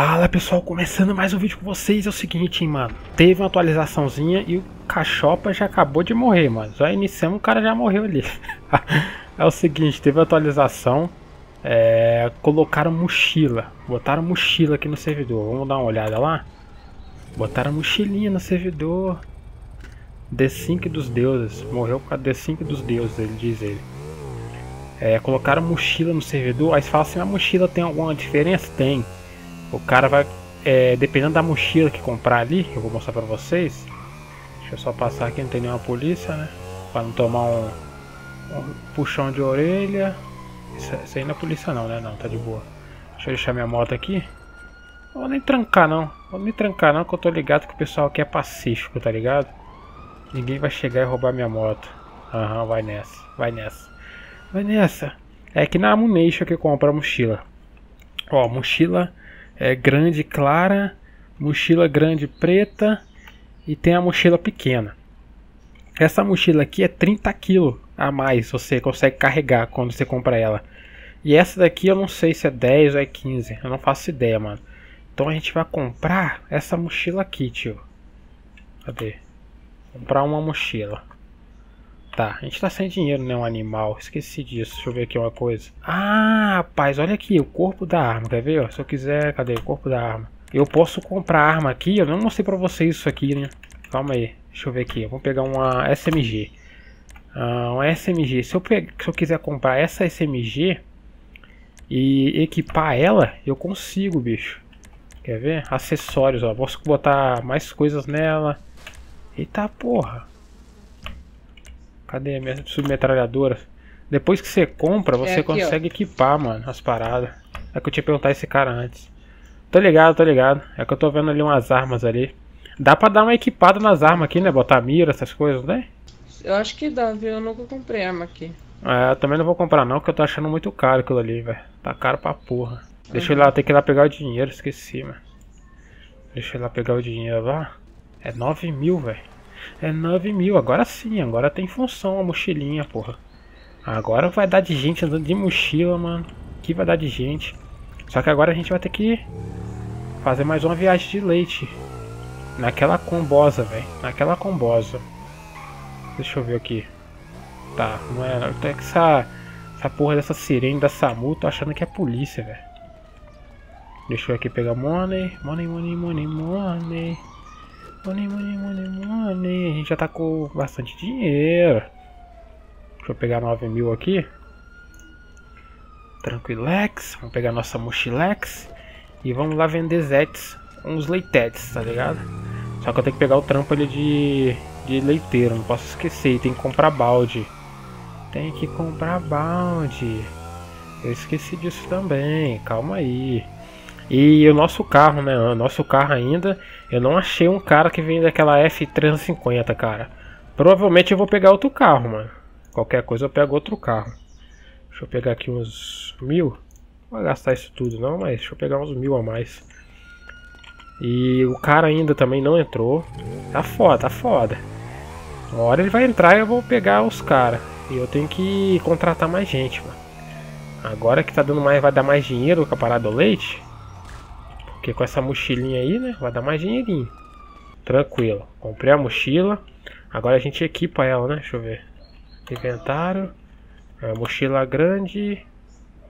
Fala pessoal, começando mais um vídeo com vocês, é o seguinte, hein, mano. Teve uma atualizaçãozinha e o Cachopa já acabou de morrer, mano. Já iniciamos, o cara já morreu ali. É o seguinte, teve atualização é, Colocaram mochila. Botaram mochila aqui no servidor. Vamos dar uma olhada lá? Botaram mochilinha no servidor. D5 dos deuses. Morreu com a D5 dos deuses, ele diz ele. É, Colocaram mochila no servidor. Aí você fala assim, a mochila tem alguma diferença? Tem o cara vai, é, dependendo da mochila que comprar ali, eu vou mostrar pra vocês. Deixa eu só passar aqui, não tem nenhuma polícia, né? Pra não tomar um, um puxão de orelha. Isso, aí não é polícia não, né? Não, tá de boa. Deixa eu deixar minha moto aqui. Não vou nem trancar não. Vou nem trancar não, que eu tô ligado que o pessoal aqui é pacífico, tá ligado? Ninguém vai chegar e roubar minha moto. Aham, uhum, vai nessa. Vai nessa. Vai nessa. É que na Amunation que compra a mochila. Ó, mochila é grande clara, mochila grande preta e tem a mochila pequena. Essa mochila aqui é 30 kg a mais, você consegue carregar quando você compra ela. E essa daqui eu não sei se é 10 ou é 15, eu não faço ideia, mano. Então a gente vai comprar essa mochila aqui, tio. Cadê? Comprar uma mochila. Tá, a gente tá sem dinheiro, né? Um animal. Esqueci disso. Deixa eu ver aqui uma coisa. Ah, rapaz, olha aqui. O corpo da arma. Quer ver? Ó? Se eu quiser. Cadê o corpo da arma? Eu posso comprar arma aqui. Eu não mostrei pra vocês isso aqui, né? Calma aí. Deixa eu ver aqui. Vou pegar uma SMG. Ah, uma SMG. Se eu, se eu quiser comprar essa SMG e equipar ela, eu consigo, bicho. Quer ver? Acessórios, ó. Posso botar mais coisas nela. Eita porra. Cadê a minha submetralhadora? Depois que você compra, é você é aqui, consegue ó. equipar, mano, as paradas. É que eu tinha perguntar esse cara antes. Tô ligado, tô ligado. É que eu tô vendo ali umas armas ali. Dá pra dar uma equipada nas armas aqui, né? Botar mira, essas coisas, né? Eu acho que dá, viu? Eu nunca comprei arma aqui. É, eu também não vou comprar não, porque eu tô achando muito caro aquilo ali, velho. Tá caro pra porra. Deixa uhum. eu ir lá, ter que ir lá pegar o dinheiro, esqueci, mano. Deixa eu ir lá pegar o dinheiro lá. É 9 mil, velho. É 9 mil, agora sim, agora tem função a mochilinha, porra. Agora vai dar de gente andando de mochila, mano. Que vai dar de gente. Só que agora a gente vai ter que fazer mais uma viagem de leite. Naquela combosa, velho. Naquela combosa. Deixa eu ver aqui. Tá, não é. Não. É que essa, essa porra dessa sirene da SAMU, tô achando que é polícia, velho. Deixa eu aqui pegar money. Money, money, money, money. Money, money, money, money. A gente já tá com bastante dinheiro. Deixa eu pegar 9 mil aqui. Tranquilex. Vamos pegar nossa mochilex. E vamos lá vender zets. Uns leitetes, tá ligado? Só que eu tenho que pegar o trampo ali de, de leiteiro. Não posso esquecer. Tem que comprar balde. Tem que comprar balde. Eu esqueci disso também. Calma aí. E o nosso carro, né? O nosso carro ainda, eu não achei um cara que vem daquela F350, cara. Provavelmente eu vou pegar outro carro, mano. Qualquer coisa eu pego outro carro. Deixa eu pegar aqui uns mil. Não vou gastar isso tudo não, mas deixa eu pegar uns mil a mais. E o cara ainda também não entrou. Tá foda, tá foda. Uma hora ele vai entrar e eu vou pegar os caras. E eu tenho que contratar mais gente, mano. Agora que tá dando mais, vai dar mais dinheiro com a parada do leite. Porque com essa mochilinha aí, né? Vai dar mais dinheirinho. Tranquilo. Comprei a mochila. Agora a gente equipa ela, né? Deixa eu ver. Inventário. É, mochila grande.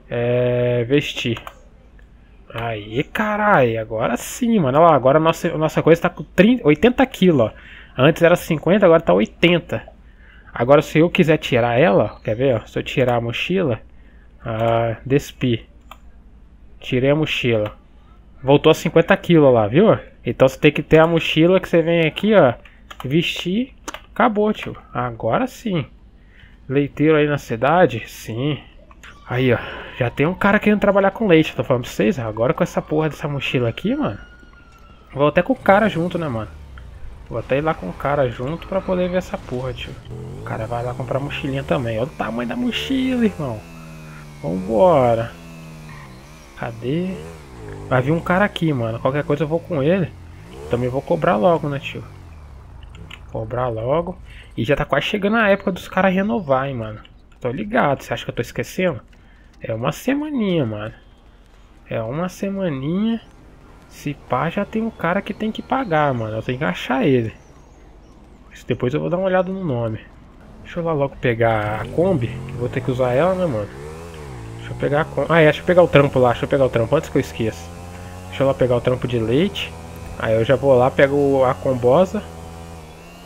É, vestir. Aí, caralho. Agora sim, mano. Olha lá, agora a nossa, nossa coisa tá com 30, 80 quilos, Antes era 50, agora tá 80. Agora se eu quiser tirar ela, quer ver? Ó, se eu tirar a mochila, ah, despi. Tirei a mochila. Voltou a 50 quilos lá, viu? Então você tem que ter a mochila que você vem aqui, ó. Vestir. Acabou, tio. Agora sim. Leiteiro aí na cidade? Sim. Aí, ó. Já tem um cara querendo trabalhar com leite. Tô falando pra vocês. Agora com essa porra dessa mochila aqui, mano. Vou até com o cara junto, né, mano? Vou até ir lá com o cara junto pra poder ver essa porra, tio. O cara vai lá comprar mochilinha também. Olha o tamanho da mochila, irmão. Vambora. Cadê? Vai vir um cara aqui, mano. Qualquer coisa eu vou com ele. Também vou cobrar logo, né, tio? Cobrar logo. E já tá quase chegando a época dos caras renovar, hein, mano. Tô ligado. Você acha que eu tô esquecendo? É uma semaninha, mano. É uma semaninha. Se pá, já tem um cara que tem que pagar, mano. Eu tenho que achar ele. Depois eu vou dar uma olhada no nome. Deixa eu lá logo pegar a Kombi, que vou ter que usar ela, né, mano? Deixa eu pegar a. Ah, é, deixa eu pegar o trampo lá, deixa eu pegar o trampo antes que eu esqueça. Deixa eu lá pegar o trampo de leite. Aí eu já vou lá, pego a combosa.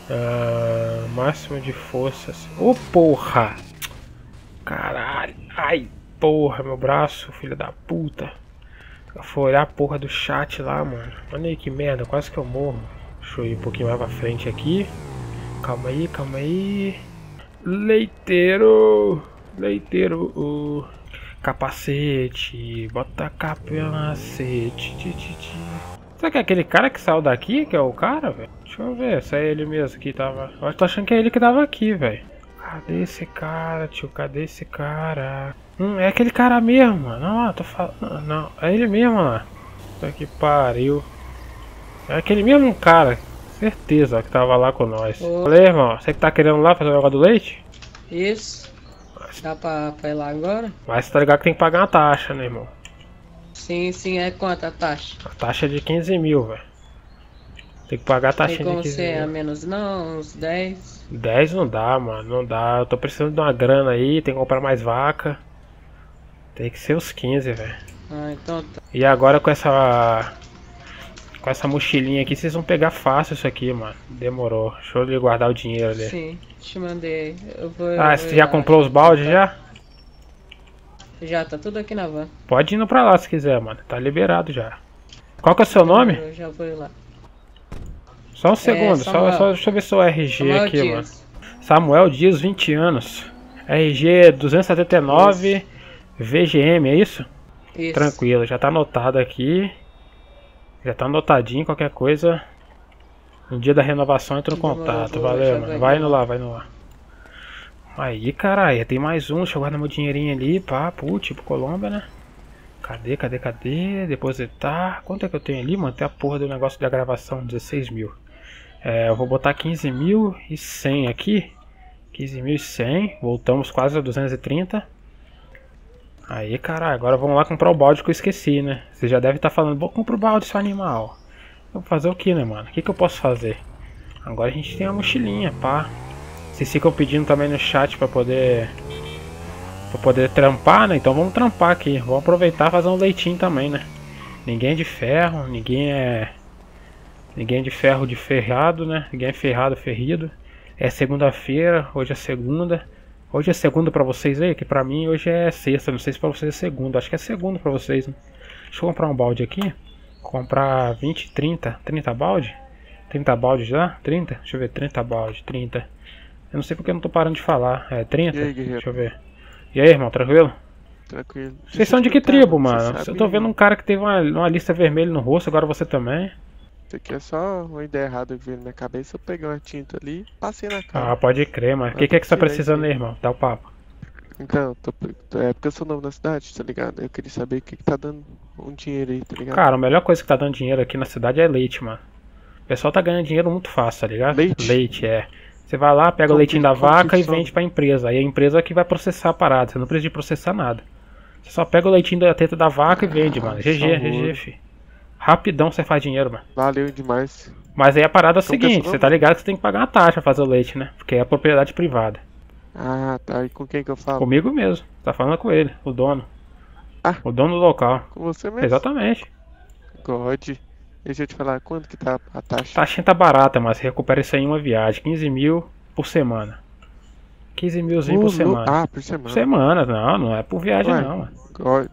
Ah, máximo de forças. Ô oh, porra! Caralho! Ai, porra, meu braço, filho da puta. Fui olhar a porra do chat lá, mano. Olha aí que merda, quase que eu morro. Deixa eu ir um pouquinho mais pra frente aqui. Calma aí, calma aí. Leiteiro! Leiteiro! Uh, capacete! Bota capacete! Será que é aquele cara que saiu daqui que é o cara, velho? Deixa eu ver se é ele mesmo que tava. Eu tô achando que é ele que tava aqui, velho. Cadê esse cara, tio? Cadê esse cara? Hum, é aquele cara mesmo, mano. Não, tô falando. Não, é ele mesmo lá. Puta que pariu. É aquele mesmo cara. Certeza que tava lá com nós. Ô. Valeu, irmão. Você que tá querendo lá fazer o negócio do leite? Isso. Dá pra, pra ir lá agora? Mas tá ligado que tem que pagar uma taxa, né, irmão? Sim, sim. É quanto a taxa? A taxa é de 15 mil, velho. Tem que pagar a taxa de 15 você mil. a menos não? Uns 10? 10 não dá, mano. Não dá. Eu tô precisando de uma grana aí. Tem que comprar mais vaca. Tem que ser os 15, velho. Ah, então tá. E agora com essa. Com essa mochilinha aqui, vocês vão pegar fácil isso aqui, mano. Demorou. Deixa eu guardar o dinheiro ali. Sim, te mandei. Eu vou, ah, você já comprou os baldes já? Já, tá tudo aqui na van. Pode ir indo pra lá se quiser, mano. Tá liberado já. Qual que é o seu nome? Eu já vou ir lá. Só um segundo, é, só, só deixa eu ver seu RG Samuel aqui, Dias. mano. Samuel Dias, 20 anos. RG 279 isso. VGM, é isso? Isso. Tranquilo, já tá anotado aqui. Já tá anotadinho, qualquer coisa. No dia da renovação entra no contato. Valeu, mano. Vai indo lá, vai indo lá. Aí, caralho, tem mais um. Deixa eu guardar meu dinheirinho ali, pá, putz, tipo Colômbia, né? Cadê, cadê, cadê? Depositar. Quanto é que eu tenho ali, mano? Tem a porra do negócio da gravação, 16 mil. É, eu vou botar 15.100 aqui. 15.100. Voltamos quase a 230. Aí, caralho, agora vamos lá comprar o balde que eu esqueci, né? Você já deve estar tá falando, vou comprar o balde, seu animal. Eu vou fazer o que, né, mano? O que, que eu posso fazer? Agora a gente tem a mochilinha, pá. Vocês ficam pedindo também no chat pra poder... Pra poder trampar, né? Então vamos trampar aqui. Vamos aproveitar e fazer um leitinho também, né? Ninguém é de ferro, ninguém é Ninguém de ferro de ferrado, né? Ninguém é ferrado, ferrido. É segunda-feira, hoje é segunda. Hoje é segunda pra vocês aí, que pra mim hoje é sexta. Não sei se pra vocês é segunda. Acho que é segunda pra vocês, né? Deixa eu comprar um balde aqui. Comprar 20, 30. 30 balde? 30 balde já? 30? Deixa eu ver, 30 balde, 30. Eu não sei porque eu não tô parando de falar. É 30? Aí, Deixa eu ver. E aí, irmão, tranquilo? Tranquilo. Vocês são de que tribo, mano? Eu tô vendo um cara que teve uma, uma lista vermelha no rosto, agora você também. Isso aqui é só uma ideia errada que veio na minha cabeça. Eu peguei uma tinta ali e passei na cara. Ah, pode crer, mano. O que, que é que você tá precisando aí, irmão? Dá o papo. Então, tô, é porque eu sou novo na cidade, tá ligado? Eu queria saber o que, que tá dando um dinheiro aí, tá ligado? Cara, a melhor coisa que tá dando dinheiro aqui na cidade é leite, mano. O pessoal tá ganhando dinheiro muito fácil, tá ligado? Leite? Leite, é. Você vai lá, pega o leitinho da vaca e vende pra empresa. Aí a empresa que vai processar a parada. Você não precisa de processar nada. Você só pega o leitinho da teta da vaca e vende, mano. GG, GG, fi. Rapidão você faz dinheiro, mano. Valeu demais. Mas aí a parada é a seguinte, você tá ligado que você tem que pagar uma taxa pra fazer o leite, né? Porque é propriedade privada. Ah, tá. E com quem que eu falo? Comigo mesmo. Tá falando com ele, o dono. Ah. O dono do local. Com você mesmo? Exatamente. God. Deixa eu te falar, quanto que tá a taxa? A taxinha tá barata, mas você recupera isso aí em uma viagem. 15 mil por semana. 15 milzinho por semana. Ah, por semana. Por semana, não, não é por viagem Ué, não, mano. God.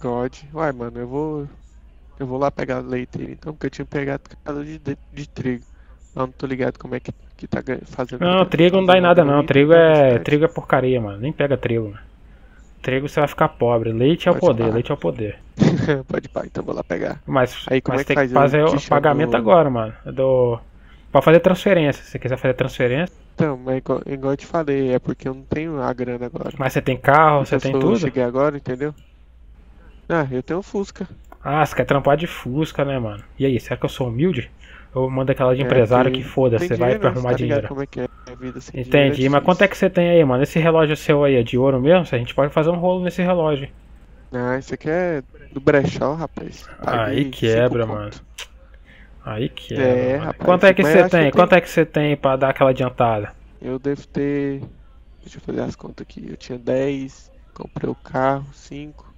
God. Uai, mano, eu vou. Eu vou lá pegar leite então, porque eu tinha pegado cada de, de, de trigo. Eu não tô ligado como é que, que tá fazendo. Não, trigo não dá em nada não. Trigo é, trigo é porcaria, mano. Nem pega trigo, mano. Trigo você vai ficar pobre. Leite é o poder, leite é o poder. Pode pá, então vou lá pegar. Mas, Aí, como mas é que tem que fazer o pagamento agora, mano. Do... Pra fazer transferência. Se você quiser fazer transferência. Então, mas igual, igual eu te falei, é porque eu não tenho a grana agora. Mas você tem carro, você tem tudo? Eu cheguei agora, entendeu? Ah, eu tenho Fusca. Ah, você quer trampar de Fusca, né, mano? E aí, será que eu sou humilde? Eu mando aquela de é, empresário que, que foda, você vai pra arrumar tá dinheiro. Como é que é a vida sem Entendi, é mas quanto é que você tem aí, mano? Esse relógio seu aí é de ouro mesmo? A gente pode fazer um rolo nesse relógio. Ah, isso aqui é do brechó, rapaz. Paguei Aí quebra, mano. Aí quebra. É, mano. rapaz, Quanto é que você tem? Quanto é que você tem pra dar aquela adiantada? Eu devo ter. Deixa eu fazer as contas aqui. Eu tinha 10, comprei o carro, 5.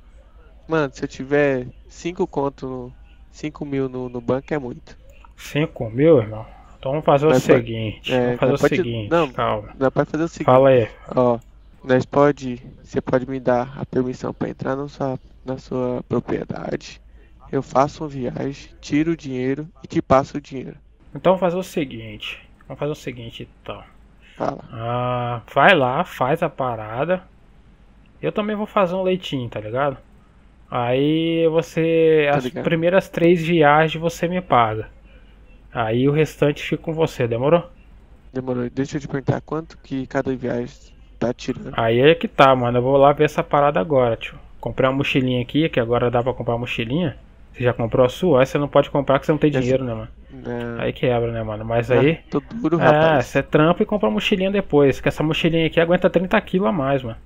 Mano, se eu tiver 5 conto no. 5 mil no, no banco é muito. 5 mil, irmão? Então vamos fazer o pode- seguinte. é, vamos fazer o pode- seguinte. não. Calma. Dá pra fazer o seguinte, Fala aí. ó. Nós pode. Você pode me dar a permissão pra entrar na sua, na sua propriedade. Eu faço uma viagem, tiro o dinheiro e te passo o dinheiro. Então vamos fazer o seguinte. Vamos fazer o seguinte então. Fala. Ah, vai lá, faz a parada. Eu também vou fazer um leitinho, tá ligado? Aí você. Tá as ligado. primeiras três viagens você me paga. Aí o restante fica com você, demorou? Demorou. Deixa eu te perguntar quanto que cada viagem tá tirando. Aí é que tá, mano. Eu vou lá ver essa parada agora, tio. Comprei uma mochilinha aqui, que agora dá pra comprar uma mochilinha. Você já comprou a sua? Aí você não pode comprar porque você não tem dinheiro, né, mano? Não, Aí quebra, né, mano? Mas aí. Tô duro, É, rapaz. você trampa e compra a mochilinha depois. Que essa mochilinha aqui aguenta 30 kg a mais, mano.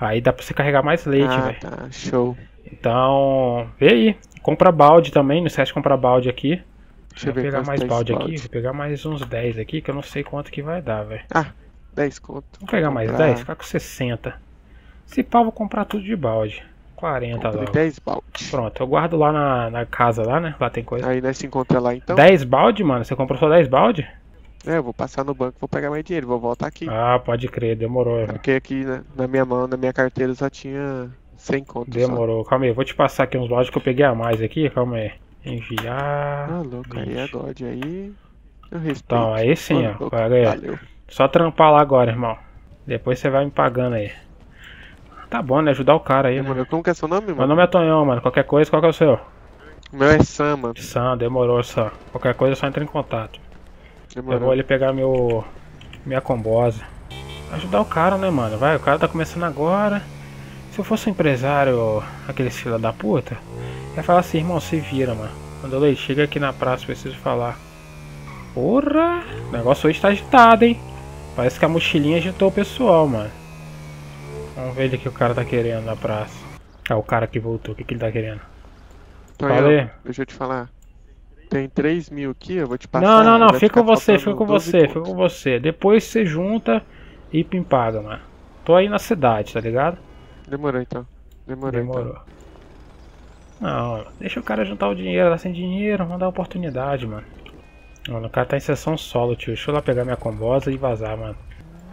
Aí dá pra você carregar mais leite, ah, velho. tá. Show. Então, vê aí. Compra balde também, não esquece de comprar balde aqui. Deixa eu Vou pegar mais tá esse balde aqui, vou pegar mais uns 10 aqui, que eu não sei quanto que vai dar, velho. 10 conto. Vou pegar mais Comprar- 10, ficar com 60. Se pau, vou comprar tudo de balde. 40 Comprei logo. 10 balde. Pronto, eu guardo lá na, na casa lá, né? Lá tem coisa. Aí nós se encontra lá então. 10 balde, mano? Você comprou só 10 balde? É, eu vou passar no banco, vou pegar mais dinheiro, vou voltar aqui. Ah, pode crer, demorou. Porque aqui na, na minha mão, na minha carteira, só tinha 100 conto. só. Demorou. Calma aí, vou te passar aqui uns baldes que eu peguei a mais aqui. Calma aí. Enviar. Ah, louco, aí é. God, aí eu respeito. Então, aí sim, Mano, ó. louco. Valeu. Só trampar lá agora, irmão. Depois você vai me pagando aí. Tá bom, né? Ajudar o cara aí, né? Demorou. Como que é seu nome, Meu mano? nome é Tonhão, mano. Qualquer coisa, qual que é o seu? O meu é Sam, mano. Sam, demorou, Sam. Qualquer coisa é só entra em contato. Eu vou Demorou. ali pegar meu. Minha combosa. Ajudar o cara, né, mano? Vai, o cara tá começando agora. Se eu fosse um empresário, aqueles fila da puta, ia falar assim, irmão, se vira, mano. Quando eu chega aqui na praça, preciso falar. Porra! O negócio hoje tá agitado, hein? Parece que a mochilinha agitou o pessoal, mano. Vamos ver o que o cara tá querendo na praça. Ah, o cara que voltou, o que, que ele tá querendo? Tonhão, Fala aí. deixa eu te falar. Tem 3 mil aqui, eu vou te passar. Não, não, não, fica com você, fica com 12 você, fica com você. Depois você junta e me paga, mano. Tô aí na cidade, tá ligado? Demorou então. Demorou, Demorou. então. Não, deixa o cara juntar o dinheiro, tá sem dinheiro, vamos dar oportunidade, mano. Mano, o cara tá em sessão solo, tio. Deixa eu lá pegar minha combosa e vazar, mano.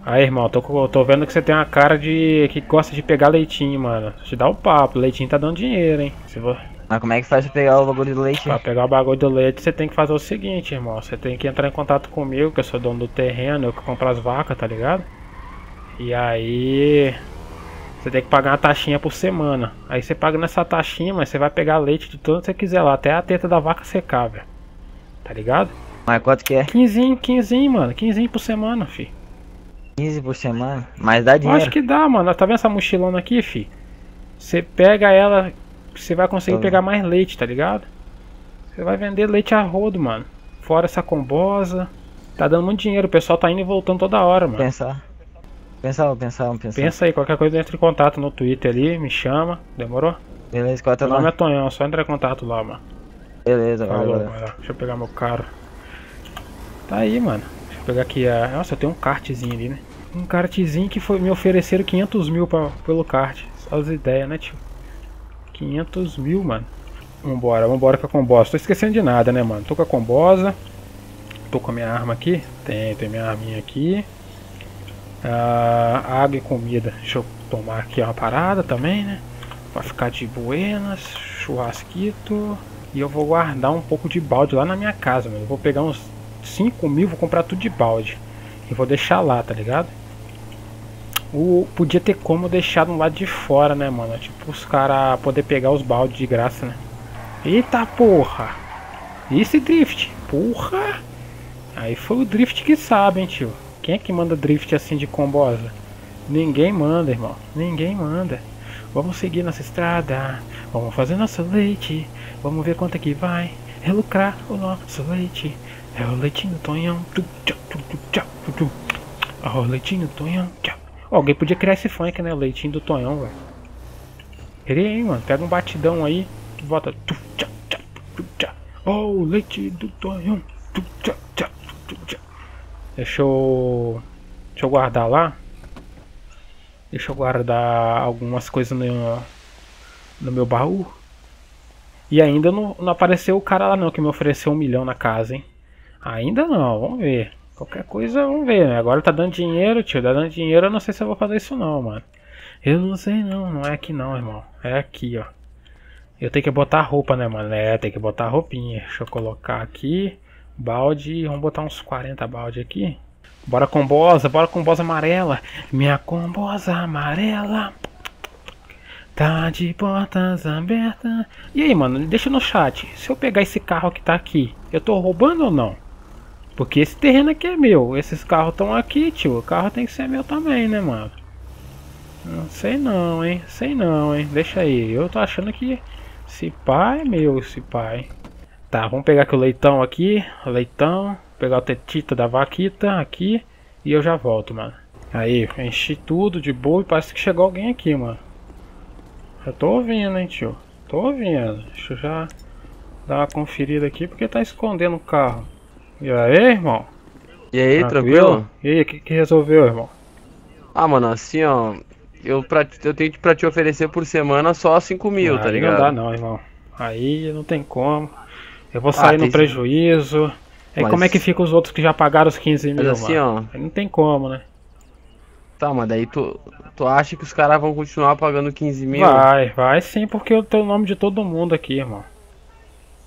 Aí, irmão, tô, tô vendo que você tem uma cara de que gosta de pegar leitinho, mano. Te dá o papo, leitinho tá dando dinheiro, hein? Se for Mas como é que faz pra pegar o bagulho do leite? pra pegar o bagulho do leite, você tem que fazer o seguinte, irmão. Você tem que entrar em contato comigo, que eu sou dono do terreno, eu que compro as vacas, tá ligado? E aí. Você tem que pagar uma taxinha por semana. Aí você paga nessa taxinha, mas você vai pegar leite de tudo que você quiser lá, até a teta da vaca secar, velho. Tá ligado? Mas quanto que é? 15, 15, mano. 15 por semana, fi. 15 por semana? Mas dá Eu dinheiro. acho que dá, mano. Tá vendo essa mochilona aqui, fi? Você pega ela, você vai conseguir Tá pegar mais leite, tá ligado? Você vai vender leite a rodo, mano. Fora essa combosa. Tá dando muito dinheiro, o pessoal tá indo e voltando toda hora, mano. Pensar. Pensar, pensar, pensar. Pensa aí, qualquer coisa entra em contato no Twitter ali, me chama, demorou? Beleza, qual é teu Meu nome é nome? Tonhão, só entra em contato lá, mano. Beleza, Falou, lá. Deixa eu pegar meu carro. Tá aí, mano. Deixa eu pegar aqui a. Nossa, eu tenho um kartzinho ali, né? Um kartzinho que foi me ofereceram 500 mil pra, pelo kart. Só as ideias, né, tio? 500 mil, mano. Vambora, vambora com a combosa. Tô esquecendo de nada, né, mano? Tô com a combosa. Tô com a minha arma aqui. Tem, tem minha arminha aqui. Ah, água e comida. Deixa eu tomar aqui uma parada também, né? Pra ficar de buenas. Churrasquito. E eu vou guardar um pouco de balde lá na minha casa, mano. Eu vou pegar uns 5 mil, vou comprar tudo de balde. E vou deixar lá, tá ligado? O, podia ter como deixar do lado de fora, né, mano? Tipo, os caras poder pegar os baldes de graça, né? Eita porra! E esse drift? Porra! Aí foi o drift que sabe, hein, tio? Quem é que manda drift assim de combosa? Ninguém manda, irmão. Ninguém manda. Vamos seguir nossa estrada. Vamos fazer nosso leite. Vamos ver quanto é que vai. É lucrar o nosso leite. É o leitinho Tonhão. Ah, o leitinho Tonhão. Ó, alguém podia criar esse funk, né? O leitinho do Tonhão, velho. Queria, hein, mano. Pega um batidão aí. Tu, tchá. Oh, leite do Tonhão. Deixa eu. Deixa eu guardar lá. Deixa eu guardar algumas coisas no, no meu baú. E ainda não, não apareceu o cara lá não que me ofereceu um milhão na casa, hein? Ainda não, vamos ver. Qualquer coisa, vamos ver, né? Agora tá dando dinheiro, tio. Tá dando dinheiro, eu não sei se eu vou fazer isso não, mano. Eu não sei não, não é aqui não, irmão. É aqui, ó. Eu tenho que botar roupa, né, mano? É, tem que botar roupinha. Deixa eu colocar aqui. Balde, vamos botar uns 40 balde aqui. Bora com bosa, bora com bosa amarela. Minha combosa amarela. Tá de portas abertas. E aí, mano, deixa no chat. Se eu pegar esse carro que tá aqui, eu tô roubando ou não? Porque esse terreno aqui é meu. Esses carros estão aqui, tio. O carro tem que ser meu também, né, mano? Não sei não, hein? Sei não, hein? Deixa aí. Eu tô achando que esse pai é meu, esse pai. Tá, vamos pegar aqui o leitão aqui. Leitão. Pegar o tetita da vaquita aqui. E eu já volto, mano. Aí, enchi tudo de boa e parece que chegou alguém aqui, mano. Eu tô ouvindo, hein, tio. Tô ouvindo. Deixa eu já dar uma conferida aqui porque tá escondendo o carro. E aí, irmão? E aí, tranquilo? E aí, o que, que resolveu, irmão? Ah, mano, assim, ó. Eu, pra, eu tenho que pra te oferecer por semana só 5 mil, tá Aí ligado? Não dá não, irmão. Aí não tem como. Eu vou sair Ah, no prejuízo. Aí Mas- como é que fica os outros que já pagaram os 15 mil, Mas assim, mano? ó. Aí não tem como, né? Tá, mas daí tu, tu acha que os caras vão continuar pagando 15 mil? Vai, vai sim, porque eu tenho o nome de todo mundo aqui, irmão.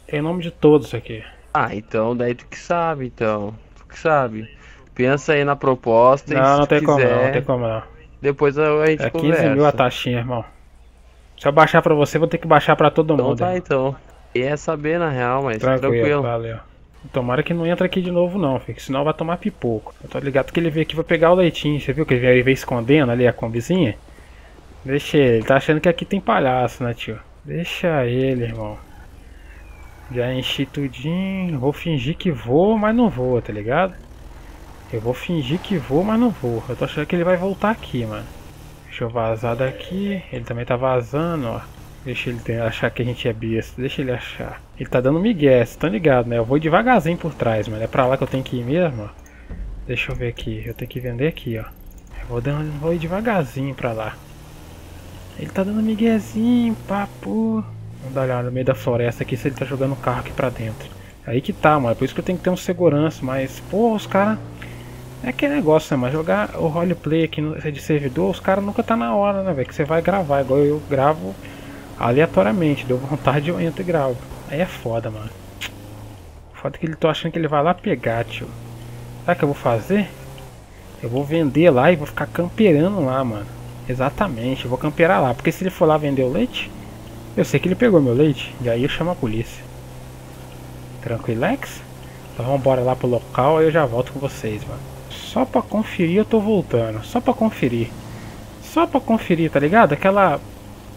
Tem o nome de todos aqui. Ah, então daí tu que sabe, então. Tu que sabe. Pensa aí na proposta e Não, se não tem como não, quiser, não tem como não. depois a, gente É 15 conversa. mil a taxinha, irmão. Se eu baixar pra você, vou ter que baixar pra todo Então mundo. tá, irmão. então. E é saber na real, mas Tranquilo, tranquilo. valeu. Tomara que não entre aqui de novo não, filho, senão vai tomar pipoco. Eu tô ligado que ele veio aqui pra pegar o leitinho, você viu que ele veio, ele veio escondendo ali a combizinha? Deixa ele, ele tá achando que aqui tem palhaço, né tio? Deixa ele, irmão. Já enchi tudinho, vou fingir que vou, mas não vou, tá ligado? Eu vou fingir que vou, mas não vou. Eu tô achando que ele vai voltar aqui, mano. Deixa eu vazar daqui, ele também tá vazando, ó. Deixa ele achar que a gente é besta. Deixa ele achar. Ele tá dando migué, vocês tão ligado, né? Eu vou devagarzinho por trás, mano. É pra lá que eu tenho que ir mesmo, ó. Deixa eu ver aqui. Eu tenho que vender aqui, ó. Eu vou, dando, vou ir devagarzinho pra lá. Ele tá dando miguezinho, papo. Vamos dar olhada no meio da floresta aqui se ele tá jogando o carro aqui pra dentro. Aí que tá, mano. Por isso que eu tenho que ter um segurança. Mas, pô, os caras. É aquele negócio, né, mas jogar o roleplay aqui no, de servidor, os caras nunca tá na hora, né, velho? Que você vai gravar, igual eu gravo aleatoriamente, deu vontade eu entro e gravo. Aí é foda, mano. Foda que ele tô achando que ele vai lá pegar, tio. Sabe o que eu vou fazer? Eu vou vender lá e vou ficar camperando lá, mano. Exatamente, eu vou camperar lá. Porque se ele for lá vender o leite, eu sei que ele pegou meu leite. E aí eu chamo a polícia. Tranquilex? Então vamos lá pro local e eu já volto com vocês, mano. Só pra conferir eu tô voltando. Só pra conferir. Só pra conferir, tá ligado? Aquela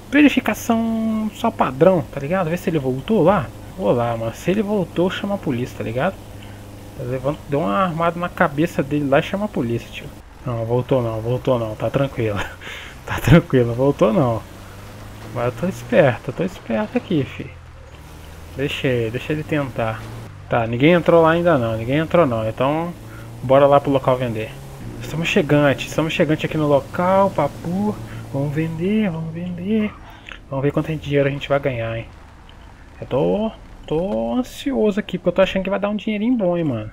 verificação só padrão, tá ligado? Ver se ele voltou lá. Vou lá, mano. Se ele voltou, chama a polícia, tá ligado? Eu levanto, deu uma armada na cabeça dele lá e chama a polícia, tio. Não, voltou não, voltou não, tá tranquilo. tá tranquilo, voltou não. Mas eu tô esperto, eu tô esperto aqui, fi. Deixa ele, deixa ele tentar. Tá, ninguém entrou lá ainda não, ninguém entrou não, então bora lá pro local vender. Estamos chegantes, estamos chegantes aqui no local, papu. Vamos vender, vamos vender. Vamos ver quanto dinheiro a gente vai ganhar, hein. Eu tô, tô ansioso aqui, porque eu tô achando que vai dar um dinheirinho bom, hein, mano.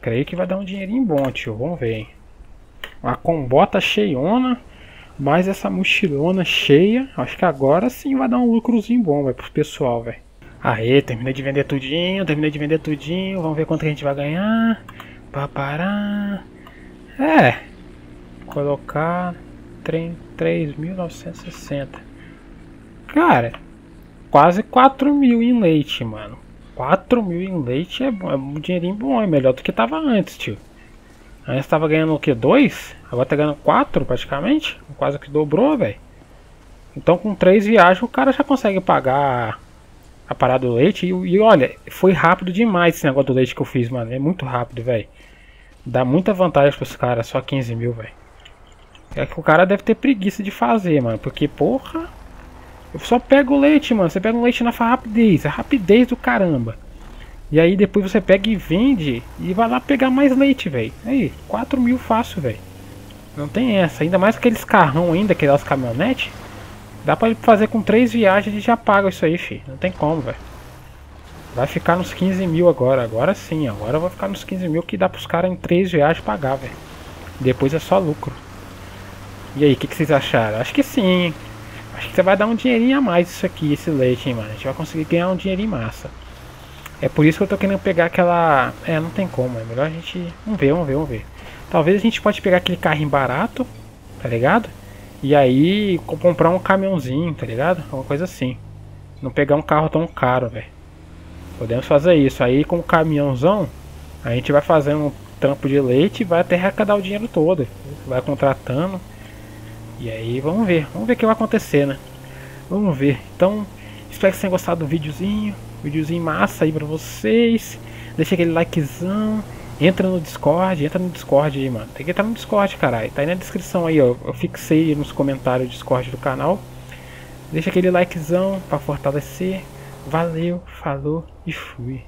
Creio que vai dar um dinheirinho bom, tio. Vamos ver, hein. A combota cheiona, mais essa mochilona cheia. Acho que agora sim vai dar um lucrozinho bom, vai pro pessoal, velho. Aê, terminei de vender tudinho, terminei de vender tudinho. Vamos ver quanto que a gente vai ganhar. Papará. É. Colocar 3.960. Cara, quase 4 mil em leite, mano. 4 mil em leite é, bom, é um dinheirinho bom, é melhor do que tava antes, tio. Antes tava ganhando o que? 2? Agora tá ganhando 4 praticamente. Quase que dobrou, velho. Então com 3 viagens o cara já consegue pagar a parada do leite. E, e olha, foi rápido demais esse negócio do leite que eu fiz, mano. É muito rápido, velho. Dá muita vantagem pros caras, só 15 mil, velho. É que o cara deve ter preguiça de fazer, mano. Porque, porra. Eu só pego o leite, mano. Você pega um leite na rapidez. É rapidez do caramba. E aí depois você pega e vende e vai lá pegar mais leite, velho. Aí, 4 mil fácil, velho. Não tem essa. Ainda mais aqueles carrão ainda, aquelas caminhonetes. Dá pra fazer com três viagens e já paga isso aí, fi. Não tem como, velho. Vai ficar nos 15 mil agora. Agora sim, agora vai ficar nos 15 mil que dá pros caras em três viagens pagar, velho. Depois é só lucro. E aí, o que, que, vocês acharam? Acho que sim. Acho que você vai dar um dinheirinho a mais isso aqui, esse leite, hein, mano. A gente vai conseguir ganhar um dinheirinho massa. É por isso que eu tô querendo pegar aquela... É, não tem como. É melhor a gente... Vamos ver, vamos ver, vamos ver. Talvez a gente pode pegar aquele carrinho barato, tá ligado? E aí comprar um caminhãozinho, tá ligado? Uma coisa assim. Não pegar um carro tão caro, velho. Podemos fazer isso. Aí com o caminhãozão, a gente vai fazendo um trampo de leite e vai até arrecadar o dinheiro todo. Vai contratando. E aí vamos ver. Vamos ver o que vai acontecer, né? Vamos ver. Então, espero que vocês tenham gostado do videozinho. Videozinho massa aí pra vocês. Deixa aquele likezão. Entra no Discord, entra no Discord aí, mano. Tem que entrar no Discord, caralho. Tá aí na descrição aí, ó. Eu fixei nos comentários do Discord do canal. Deixa aquele likezão pra fortalecer. Valeu, falou e fui.